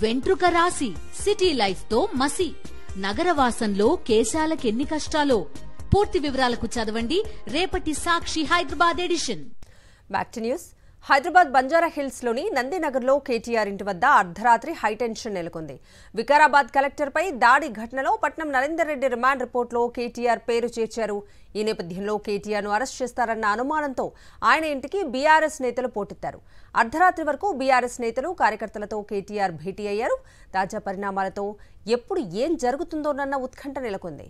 వెంట్రుక రాసి సిటీ లైఫ్తో మసి. నగరవాసంలో కేశాలకెన్ని కష్టాలో? పూర్తి వివరాలకు చదవండి. రేపటి Sakshi Hyderabad edition. Back to news Hyderabad Banjara హిల్స్లోని నందినగర్లో కేటీఆర్ ఇంటి వద్ద అర్ధరాత్రి హైటెన్షన్ నెలకొంది. వికారాబాద్ కలెక్టర్పై దాడి ఘటనలో పట్నం నరేందర్ రెడ్డి రిమాండ్ రిపోర్ట్లో కేటీఆర్ పేరు చేర్చారు. ఈ నేపథ్యంలో కేటీఆర్ను అరెస్ట్ చేస్తారన్న అనుమానంతో ఆయన ఇంటికి బీఆర్ఎస్ నేతలు పోటెత్తారు. అర్ధరాత్రి వరకు బీఆర్ఎస్ నేతలు కార్యకర్తలతో కేటీఆర్ భేటీ అయ్యారు. తాజా పరిణామాలతో ఎప్పుడు ఏం జరుగుతుందోనన్న ఉత్కంఠ నెలకొంది.